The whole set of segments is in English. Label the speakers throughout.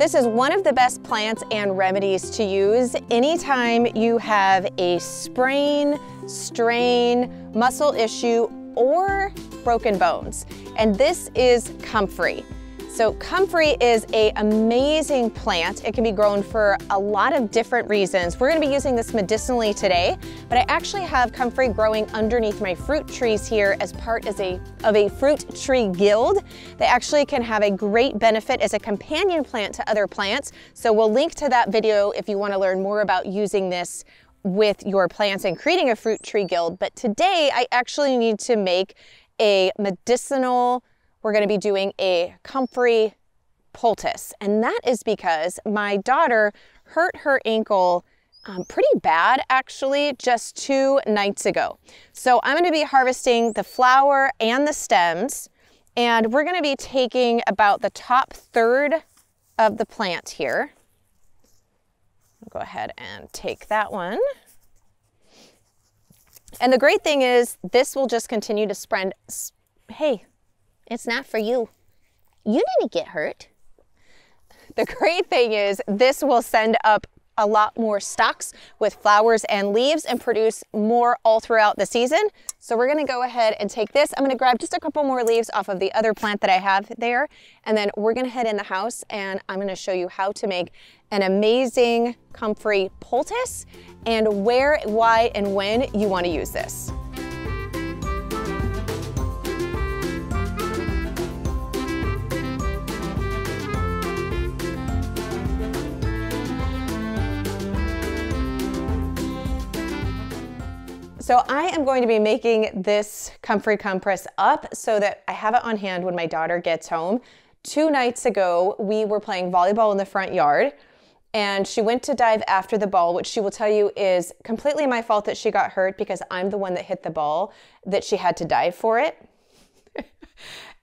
Speaker 1: This is one of the best plants and remedies to use anytime you have a sprain, strain, muscle issue, or broken bones. And this is comfrey. So comfrey is a amazing plant. It can be grown for a lot of different reasons. We're gonna be using this medicinally today, but I actually have comfrey growing underneath my fruit trees here as part as a, of a fruit tree guild. They actually can have a great benefit as a companion plant to other plants. So we'll link to that video if you wanna learn more about using this with your plants and creating a fruit tree guild. But today I actually need to make a medicinal we're going to be doing a comfrey poultice. And that is because my daughter hurt her ankle um, pretty bad actually just two nights ago. So I'm going to be harvesting the flower and the stems and we're going to be taking about the top third of the plant here. I'll go ahead and take that one. And the great thing is this will just continue to spread. Hey, it's not for you. You didn't get hurt. The great thing is this will send up a lot more stalks with flowers and leaves and produce more all throughout the season. So we're gonna go ahead and take this. I'm gonna grab just a couple more leaves off of the other plant that I have there. And then we're gonna head in the house and I'm gonna show you how to make an amazing comfrey poultice and where, why, and when you wanna use this. So I am going to be making this comfrey compress up so that I have it on hand when my daughter gets home. Two nights ago, we were playing volleyball in the front yard and she went to dive after the ball, which she will tell you is completely my fault that she got hurt because I'm the one that hit the ball, that she had to dive for it.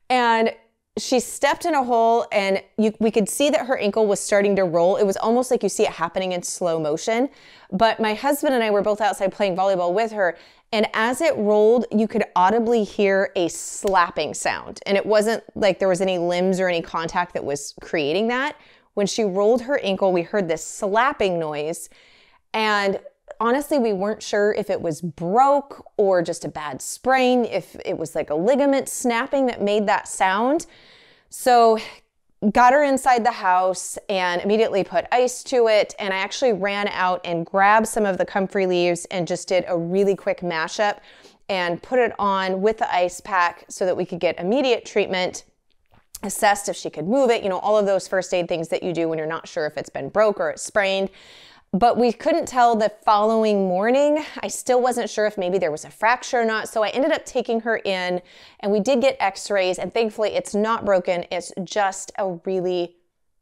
Speaker 1: and she stepped in a hole and you, we could see that her ankle was starting to roll. It was almost like you see it happening in slow motion. But my husband and I were both outside playing volleyball with her. And as it rolled, you could audibly hear a slapping sound. And it wasn't like there was any limbs or any contact that was creating that. When she rolled her ankle, we heard this slapping noise. And honestly, we weren't sure if it was broke or just a bad sprain, if it was like a ligament snapping that made that sound. So got her inside the house and immediately put ice to it. And I actually ran out and grabbed some of the comfrey leaves and just did a really quick mashup and put it on with the ice pack so that we could get immediate treatment assessed if she could move it, you know, all of those first aid things that you do when you're not sure if it's been broke or it's sprained but we couldn't tell the following morning. I still wasn't sure if maybe there was a fracture or not. So I ended up taking her in and we did get x-rays and thankfully it's not broken. It's just a really,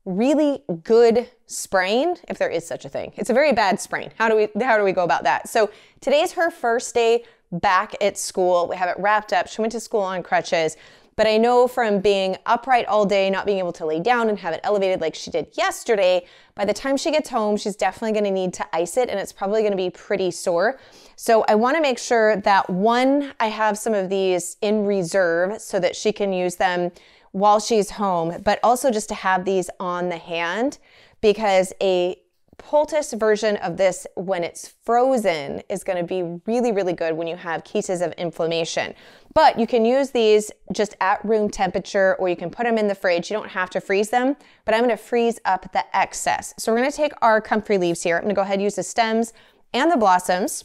Speaker 1: really good sprain, if there is such a thing. It's a very bad sprain. How do we, how do we go about that? So today's her first day back at school. We have it wrapped up. She went to school on crutches. But I know from being upright all day, not being able to lay down and have it elevated like she did yesterday, by the time she gets home, she's definitely gonna need to ice it and it's probably gonna be pretty sore. So I wanna make sure that one, I have some of these in reserve so that she can use them while she's home, but also just to have these on the hand because a poultice version of this when it's frozen is going to be really, really good when you have cases of inflammation. But you can use these just at room temperature or you can put them in the fridge. You don't have to freeze them, but I'm going to freeze up the excess. So we're going to take our comfrey leaves here. I'm going to go ahead and use the stems and the blossoms.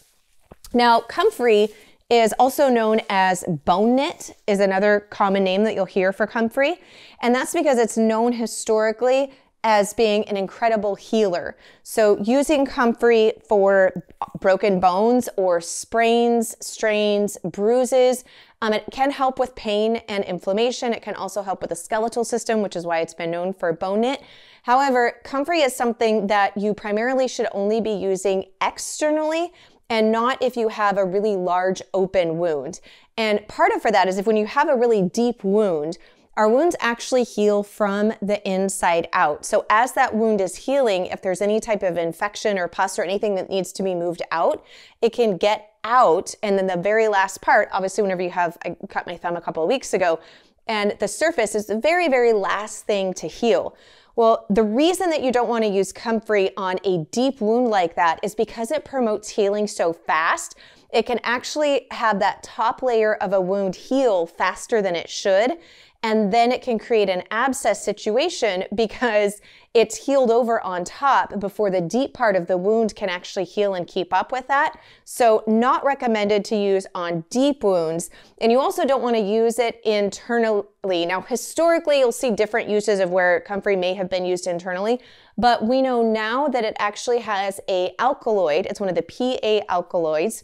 Speaker 1: Now, comfrey is also known as bone knit is another common name that you'll hear for comfrey. And that's because it's known historically as being an incredible healer. So using comfrey for broken bones or sprains, strains, bruises, um, it can help with pain and inflammation. It can also help with the skeletal system, which is why it's been known for bone knit. However, comfrey is something that you primarily should only be using externally and not if you have a really large open wound. And part of for that is if when you have a really deep wound, our wounds actually heal from the inside out. So as that wound is healing, if there's any type of infection or pus or anything that needs to be moved out, it can get out. And then the very last part, obviously, whenever you have, I cut my thumb a couple of weeks ago, and the surface is the very, very last thing to heal. Well, the reason that you don't want to use comfrey on a deep wound like that is because it promotes healing so fast. It can actually have that top layer of a wound heal faster than it should. And then it can create an abscess situation because it's healed over on top before the deep part of the wound can actually heal and keep up with that. So, not recommended to use on deep wounds. And you also don't want to use it internally. Now, historically, you'll see different uses of where comfrey may have been used internally, but we know now that it actually has a alkaloid. It's one of the PA alkaloids,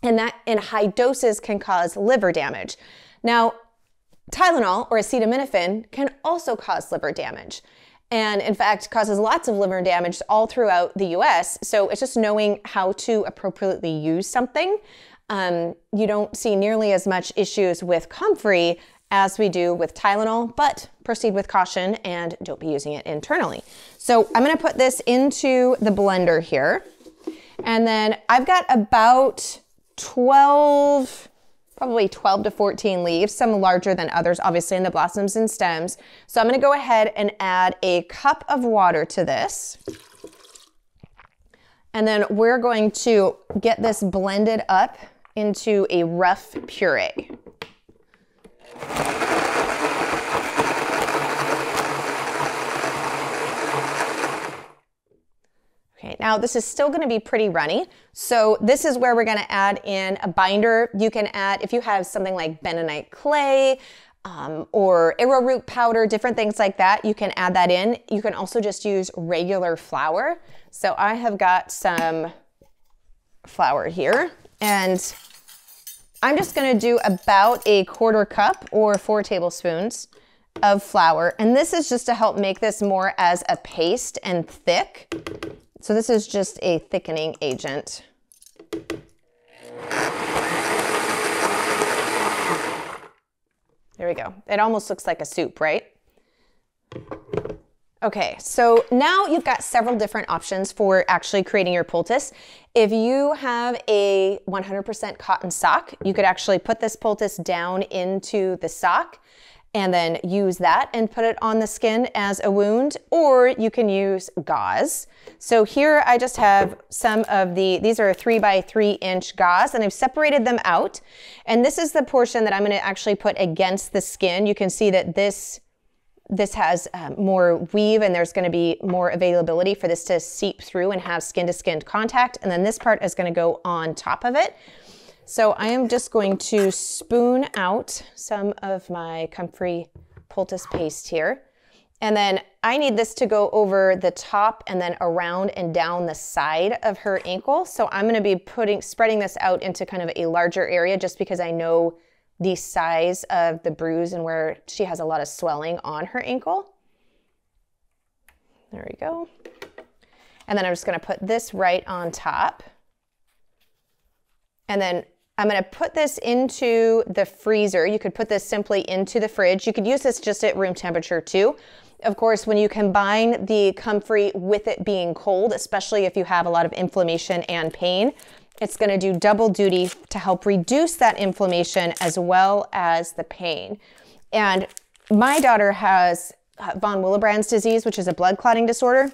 Speaker 1: and that in high doses can cause liver damage. Now, Tylenol or acetaminophen can also cause liver damage. And in fact, causes lots of liver damage all throughout the US. So it's just knowing how to appropriately use something. Um, you don't see nearly as much issues with comfrey as we do with Tylenol, but proceed with caution and don't be using it internally. So I'm gonna put this into the blender here. And then I've got about 12, probably 12 to 14 leaves, some larger than others, obviously in the blossoms and stems. So I'm gonna go ahead and add a cup of water to this. And then we're going to get this blended up into a rough puree. Now this is still gonna be pretty runny. So this is where we're gonna add in a binder. You can add, if you have something like bentonite clay, um, or arrowroot powder, different things like that, you can add that in. You can also just use regular flour. So I have got some flour here and I'm just gonna do about a quarter cup or four tablespoons of flour. And this is just to help make this more as a paste and thick. So this is just a thickening agent. There we go. It almost looks like a soup, right? Okay, so now you've got several different options for actually creating your poultice. If you have a 100% cotton sock, you could actually put this poultice down into the sock and then use that and put it on the skin as a wound, or you can use gauze. So here I just have some of the, these are three by three inch gauze and I've separated them out. And this is the portion that I'm gonna actually put against the skin. You can see that this, this has um, more weave and there's gonna be more availability for this to seep through and have skin to skin contact. And then this part is gonna go on top of it. So I am just going to spoon out some of my comfrey poultice paste here. And then I need this to go over the top and then around and down the side of her ankle. So I'm gonna be putting, spreading this out into kind of a larger area just because I know the size of the bruise and where she has a lot of swelling on her ankle. There we go. And then I'm just gonna put this right on top. And then I'm gonna put this into the freezer. You could put this simply into the fridge. You could use this just at room temperature too. Of course, when you combine the comfrey with it being cold, especially if you have a lot of inflammation and pain, it's gonna do double duty to help reduce that inflammation as well as the pain. And my daughter has von Willebrand's disease, which is a blood clotting disorder.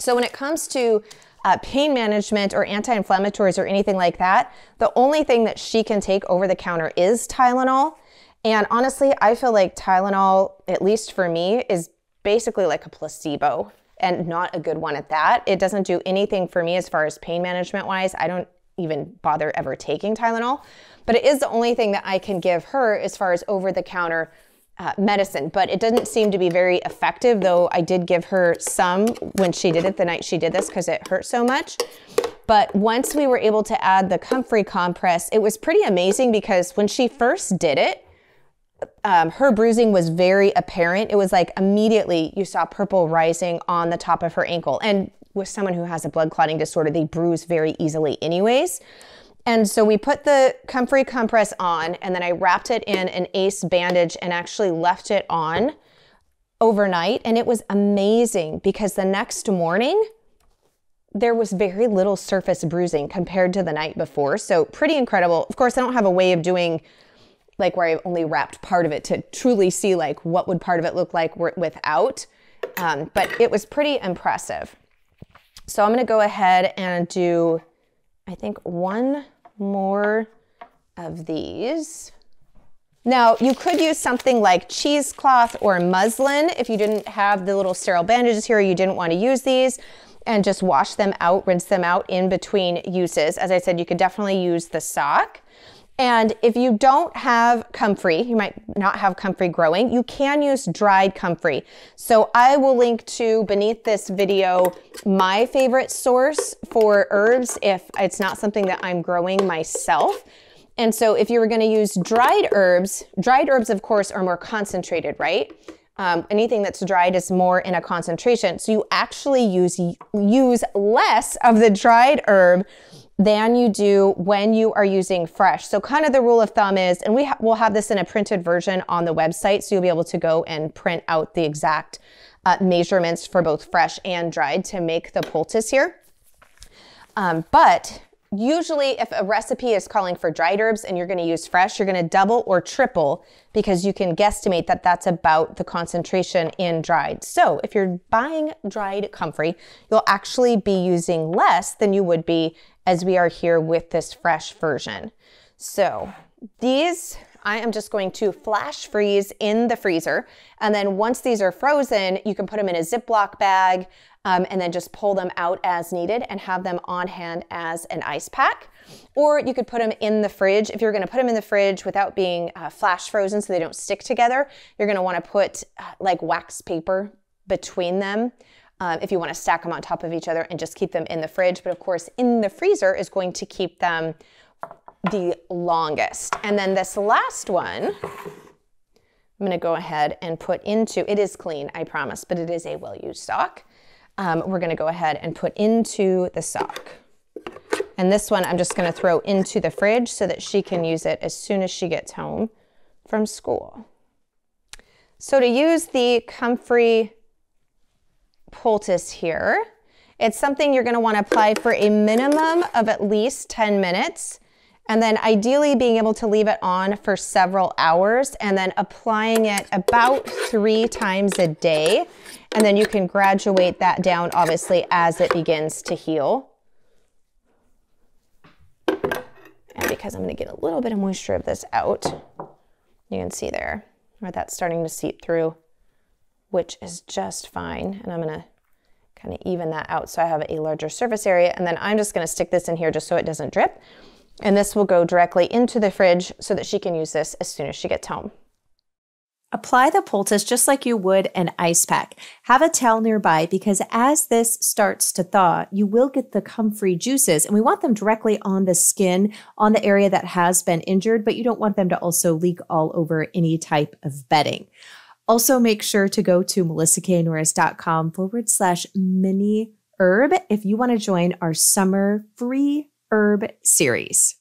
Speaker 1: So when it comes to uh, pain management or anti-inflammatories or anything like that, the only thing that she can take over the counter is Tylenol. And honestly, I feel like Tylenol, at least for me, is basically like a placebo and not a good one at that. It doesn't do anything for me as far as pain management wise. I don't even bother ever taking Tylenol, but it is the only thing that I can give her as far as over the counter uh, medicine, but it didn't seem to be very effective, though I did give her some when she did it the night she did this because it hurt so much. But once we were able to add the comfrey compress, it was pretty amazing because when she first did it, um, her bruising was very apparent. It was like immediately you saw purple rising on the top of her ankle. And with someone who has a blood clotting disorder, they bruise very easily, anyways. And so we put the comfrey compress on and then I wrapped it in an ace bandage and actually left it on overnight. And it was amazing because the next morning, there was very little surface bruising compared to the night before. So pretty incredible. Of course, I don't have a way of doing like where I've only wrapped part of it to truly see like what would part of it look like without. Um, but it was pretty impressive. So I'm gonna go ahead and do, I think one more of these. Now, you could use something like cheesecloth or muslin if you didn't have the little sterile bandages here, you didn't want to use these, and just wash them out, rinse them out in between uses. As I said, you could definitely use the sock. And if you don't have comfrey, you might not have comfrey growing, you can use dried comfrey. So I will link to beneath this video my favorite source for herbs if it's not something that I'm growing myself. And so if you were gonna use dried herbs, dried herbs of course are more concentrated, right? Um, anything that's dried is more in a concentration. So you actually use, use less of the dried herb than you do when you are using fresh. So kind of the rule of thumb is, and we ha will have this in a printed version on the website, so you'll be able to go and print out the exact uh, measurements for both fresh and dried to make the poultice here. Um, but usually if a recipe is calling for dried herbs and you're going to use fresh, you're going to double or triple because you can guesstimate that that's about the concentration in dried. So if you're buying dried comfrey, you'll actually be using less than you would be as we are here with this fresh version. So these I am just going to flash freeze in the freezer. And then once these are frozen, you can put them in a Ziploc bag um, and then just pull them out as needed and have them on hand as an ice pack. Or you could put them in the fridge. If you're gonna put them in the fridge without being uh, flash frozen so they don't stick together, you're gonna wanna put uh, like wax paper between them um, if you want to stack them on top of each other and just keep them in the fridge. But of course, in the freezer is going to keep them the longest. And then this last one, I'm going to go ahead and put into, it is clean, I promise, but it is a well-used sock. Um, we're going to go ahead and put into the sock. And this one I'm just going to throw into the fridge so that she can use it as soon as she gets home from school. So to use the Comfrey poultice here. It's something you're gonna wanna apply for a minimum of at least 10 minutes. And then ideally being able to leave it on for several hours and then applying it about three times a day. And then you can graduate that down obviously as it begins to heal. And because I'm gonna get a little bit of moisture of this out, you can see there where that's starting to seep through which is just fine. And I'm gonna kind of even that out so I have a larger surface area. And then I'm just gonna stick this in here just so it doesn't drip. And this will go directly into the fridge so that she can use this as soon as she gets home.
Speaker 2: Apply the poultice just like you would an ice pack. Have a towel nearby because as this starts to thaw, you will get the comfrey juices and we want them directly on the skin, on the area that has been injured, but you don't want them to also leak all over any type of bedding. Also, make sure to go to melissaknorris.com forward slash mini herb if you want to join our summer free herb series.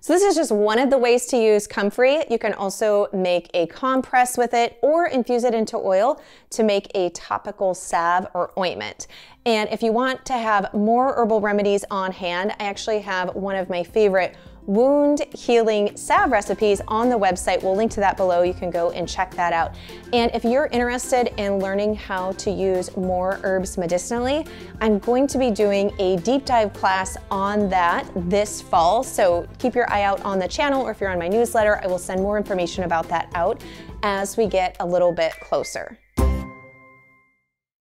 Speaker 1: So this is just one of the ways to use comfrey. You can also make a compress with it or infuse it into oil to make a topical salve or ointment. And if you want to have more herbal remedies on hand, I actually have one of my favorite wound healing salve recipes on the website. We'll link to that below. You can go and check that out. And if you're interested in learning how to use more herbs medicinally, I'm going to be doing a deep dive class on that this fall. So keep your eye out on the channel or if you're on my newsletter, I will send more information about that out as we get a little bit closer.